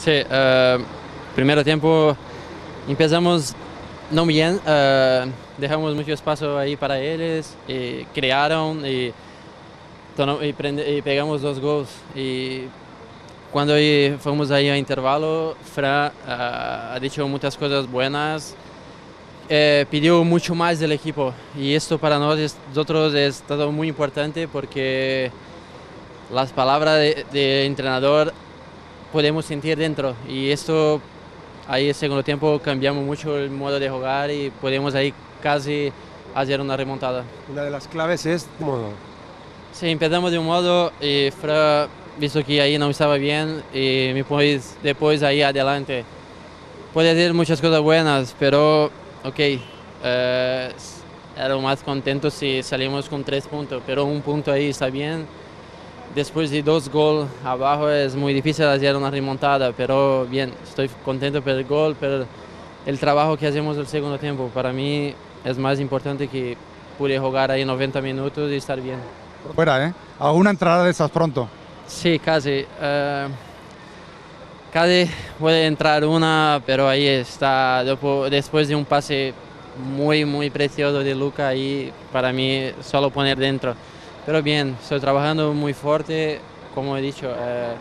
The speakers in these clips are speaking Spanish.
Sí, eh, primero tiempo empezamos no bien, eh, dejamos mucho espacio ahí para ellos, y crearon y, pegamos dos gols. Y cuando fuimos ahí a intervalo, Fra eh, ha dicho muchas cosas buenas, pidió mucho más del equipo y esto para nosotros es todo muy importante porque las palabras del de entrenador podemos sentir dentro y esto ahí en segundo tiempo cambiamos mucho el modo de jugar y podemos ahí casi hacer una remontada. Una de las claves es modo. Sí, empezamos de un modo y Fra, visto que ahí no estaba bien, y después, después ahí adelante. Puede decir muchas cosas buenas, pero ok, eh, era más contento si salimos con tres puntos, pero un punto ahí está bien. Después de dos goles abajo es muy difícil hacer una remontada, pero bien, estoy contento por el gol, por el trabajo que hacemos el segundo tiempo. Para mí es más importante que pude jugar ahí 90 minutos y estar bien. Fuera, ¿eh? ¿Alguna entrada de esas pronto? Sí, casi. eh, casi puede entrar una, pero ahí está. Después de un pase muy, muy precioso de Luca, ahí para mí solo poner dentro. Pero bien, estoy trabajando muy fuerte, como he dicho. eh,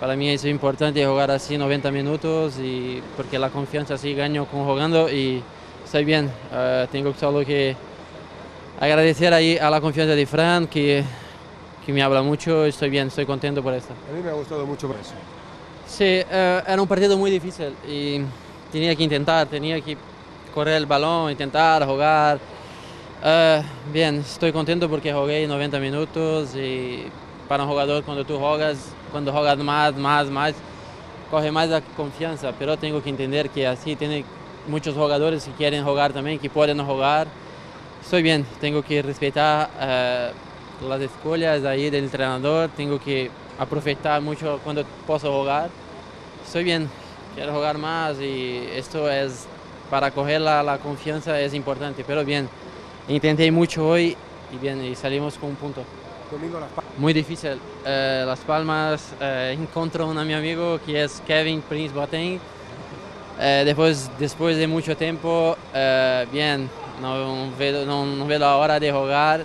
para mí es importante jugar así 90 minutos y porque la confianza sí gano con jugando y estoy bien. eh, tengo solo que agradecer ahí a la confianza de Fran que, que me habla mucho. Estoy bien, estoy contento por esto. A mí me ha gustado mucho por eso. Sí, eh, era un partido muy difícil y tenía que intentar, tenía que correr el balón, intentar jugar. Eh, bien, estoy contento porque jugué 90 minutos y para un jugador cuando tú juegas, cuando juegas más, más, más, coge más la confianza, pero tengo que entender que así tiene muchos jugadores que quieren jugar también, que pueden jugar. Estoy bien, tengo que respetar eh, las escuelas ahí del entrenador, tengo que aprovechar mucho cuando puedo jugar. Estoy bien, quiero jugar más y esto es para coger la, la confianza es importante, pero bien, intenté mucho hoy y bien, y salimos con un punto. Domingo Las Palmas. Muy difícil. Eh, Las Palmas eh, encontró un mi amigo que es Kevin Prince Boateng. Eh, después, después de mucho tiempo, eh, bien, no veo, no, no veo la hora de jugar.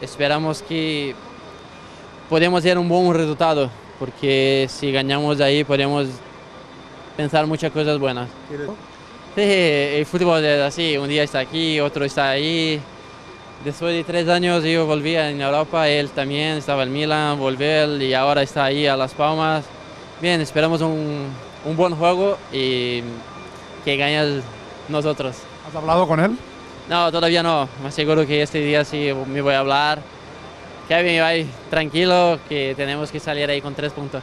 Esperamos que podemos hacer un buen resultado, porque si ganamos ahí podemos pensar muchas cosas buenas. Sí, el fútbol es así, un día está aquí, otro está ahí. Después de tres años yo volví en Europa, él también estaba en Milan, volver y ahora está ahí a Las Palmas. Bien, esperamos un, un buen juego y que gane nosotros. ¿Has hablado con él? No, todavía no, me aseguro que este día sí me voy a hablar. Kevin, ahí, tranquilo, que tenemos que salir ahí con tres puntos.